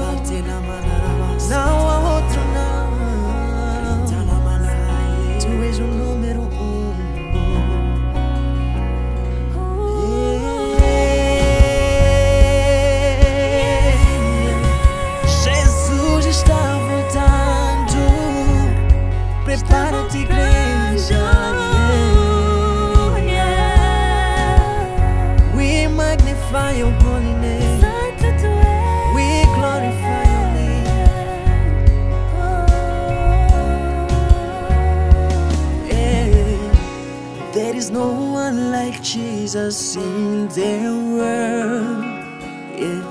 Martin Amara Jesus in the world. Yeah.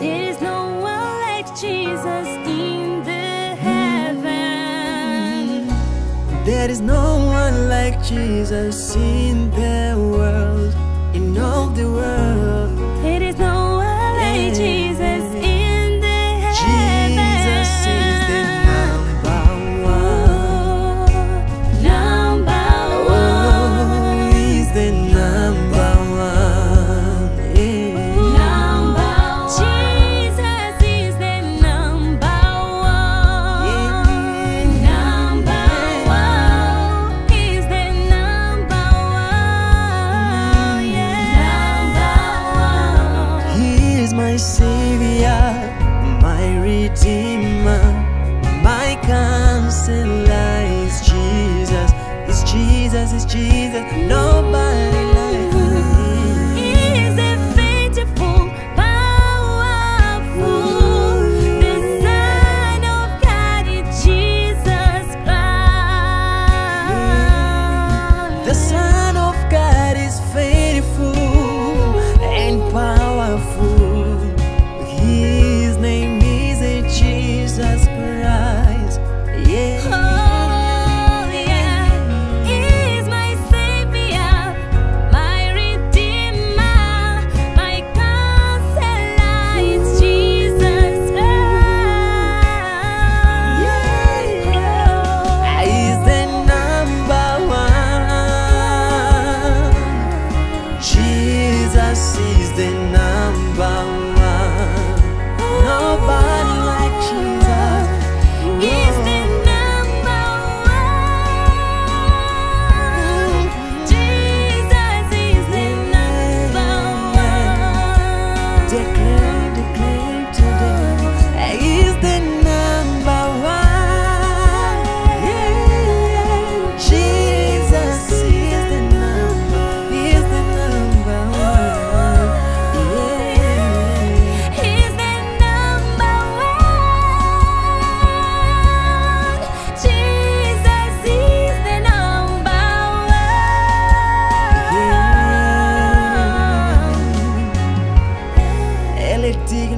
There is no one like Jesus in the heaven. There is no one like Jesus in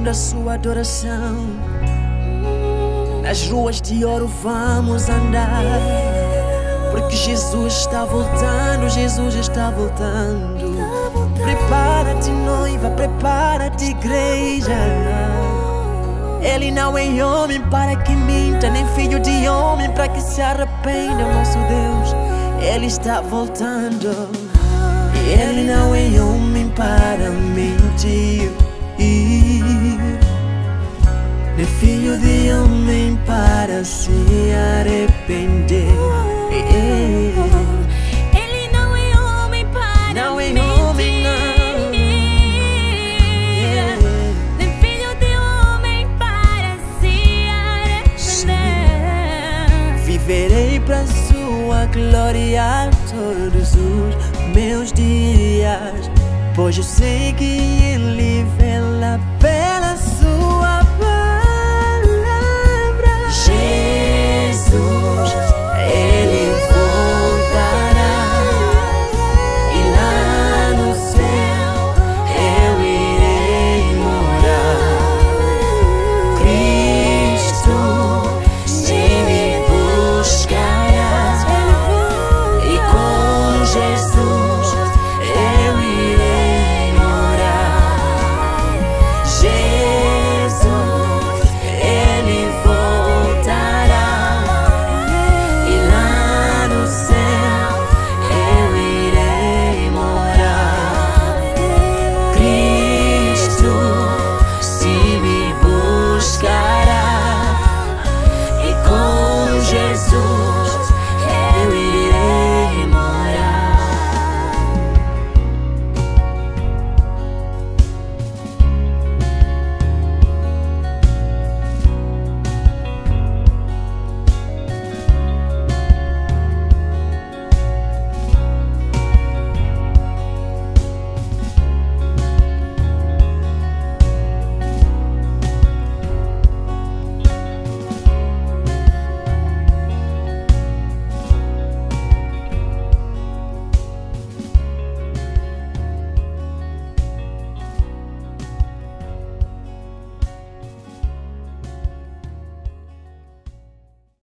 da sua adoração. Nas ruas de ouro vamos andar. Porque Jesus está voltando, Jesus está voltando. Prepara-te, noiva, prepara-te, igreja. Ele não é homem para que minta, nem filho de homem para que se arrependa, nosso Deus. Ele está voltando. Ele não é homem para mentir. Nem filho de homem para se arrepender. Ele não é homem para Não é mentir. homem, não. Nem filho de homem para se arrepender. Viverei para sua glória todos os meus dias, pois eu sei que ele vela pena